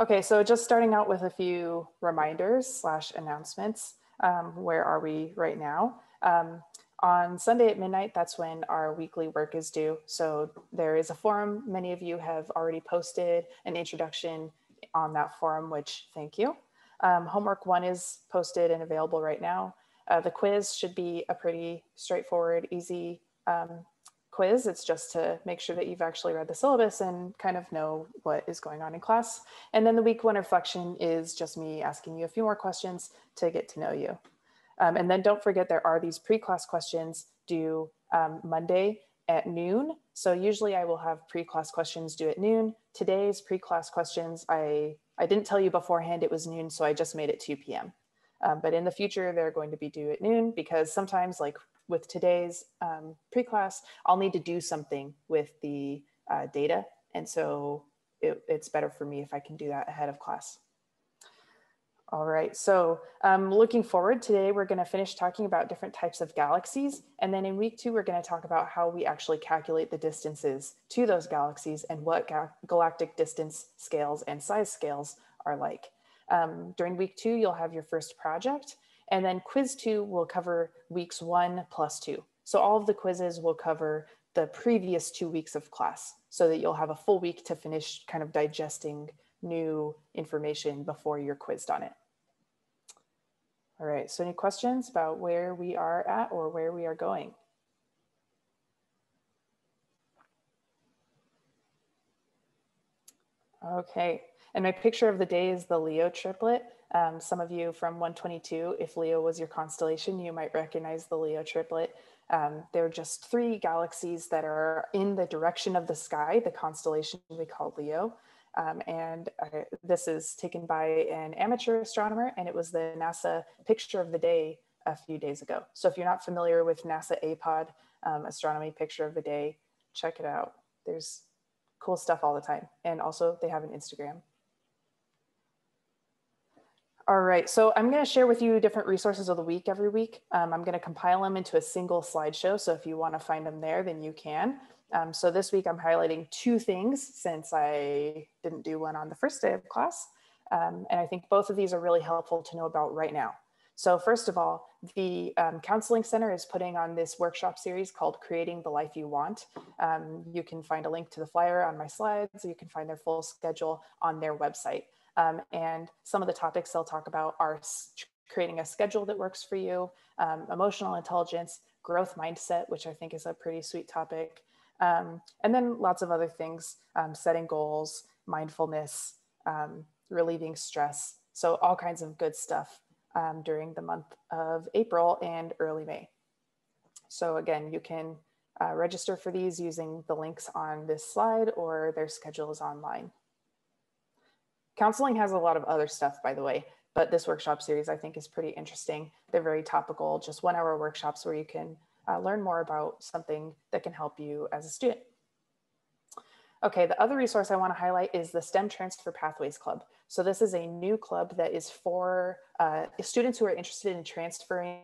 Okay, so just starting out with a few reminders slash announcements. Um, where are we right now? Um, on Sunday at midnight, that's when our weekly work is due. So there is a forum. Many of you have already posted an introduction on that forum, which thank you. Um, homework one is posted and available right now. Uh, the quiz should be a pretty straightforward, easy um, quiz. It's just to make sure that you've actually read the syllabus and kind of know what is going on in class. And then the week one reflection is just me asking you a few more questions to get to know you. Um, and then don't forget there are these pre-class questions due um, Monday at noon. So usually I will have pre-class questions due at noon. Today's pre-class questions, I, I didn't tell you beforehand it was noon, so I just made it 2 p.m. Um, but in the future, they're going to be due at noon because sometimes like with today's um, pre-class, I'll need to do something with the uh, data. And so it, it's better for me if I can do that ahead of class. All right, so um, looking forward today, we're gonna finish talking about different types of galaxies. And then in week two, we're gonna talk about how we actually calculate the distances to those galaxies and what ga galactic distance scales and size scales are like. Um, during week two, you'll have your first project. And then quiz two will cover weeks one plus two. So all of the quizzes will cover the previous two weeks of class so that you'll have a full week to finish kind of digesting new information before you're quizzed on it. All right, so any questions about where we are at or where we are going? Okay, and my picture of the day is the Leo triplet. Um, some of you from 122, if Leo was your constellation, you might recognize the Leo triplet. Um, they're just three galaxies that are in the direction of the sky, the constellation we call Leo. Um, and uh, this is taken by an amateur astronomer, and it was the NASA picture of the day a few days ago. So if you're not familiar with NASA APOD um, astronomy picture of the day, check it out. There's cool stuff all the time. And also they have an Instagram. All right, so I'm gonna share with you different resources of the week every week. Um, I'm gonna compile them into a single slideshow. So if you wanna find them there, then you can. Um, so this week I'm highlighting two things since I didn't do one on the first day of class. Um, and I think both of these are really helpful to know about right now. So first of all, the um, Counseling Center is putting on this workshop series called Creating the Life You Want. Um, you can find a link to the flyer on my slides. You can find their full schedule on their website. Um, and some of the topics they'll talk about are creating a schedule that works for you, um, emotional intelligence, growth mindset, which I think is a pretty sweet topic, um, and then lots of other things, um, setting goals, mindfulness, um, relieving stress. So all kinds of good stuff um, during the month of April and early May. So again, you can uh, register for these using the links on this slide or their schedule is online. Counseling has a lot of other stuff, by the way, but this workshop series I think is pretty interesting. They're very topical, just one hour workshops where you can uh, learn more about something that can help you as a student. Okay, the other resource I wanna highlight is the STEM Transfer Pathways Club. So this is a new club that is for uh, students who are interested in transferring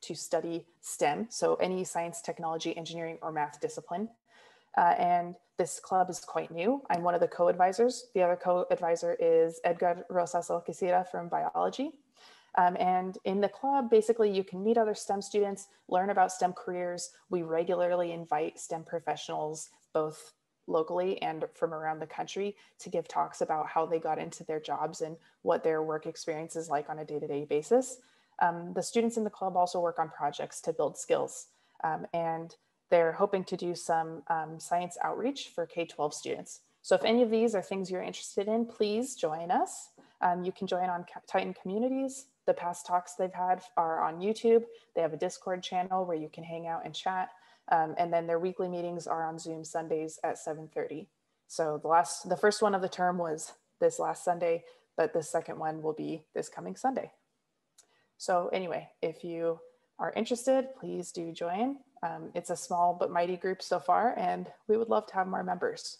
to study STEM, so any science, technology, engineering, or math discipline. Uh, and this club is quite new. I'm one of the co-advisors. The other co-advisor is Edgar Rosas Alquicira from biology. Um, and in the club, basically you can meet other STEM students, learn about STEM careers. We regularly invite STEM professionals, both locally and from around the country to give talks about how they got into their jobs and what their work experience is like on a day-to-day -day basis. Um, the students in the club also work on projects to build skills. Um, and they're hoping to do some um, science outreach for K-12 students. So if any of these are things you're interested in, please join us. Um, you can join on Titan Communities. The past talks they've had are on YouTube. They have a Discord channel where you can hang out and chat. Um, and then their weekly meetings are on Zoom Sundays at 7.30. So the last, the first one of the term was this last Sunday, but the second one will be this coming Sunday. So anyway, if you are interested, please do join. Um, it's a small but mighty group so far, and we would love to have more members.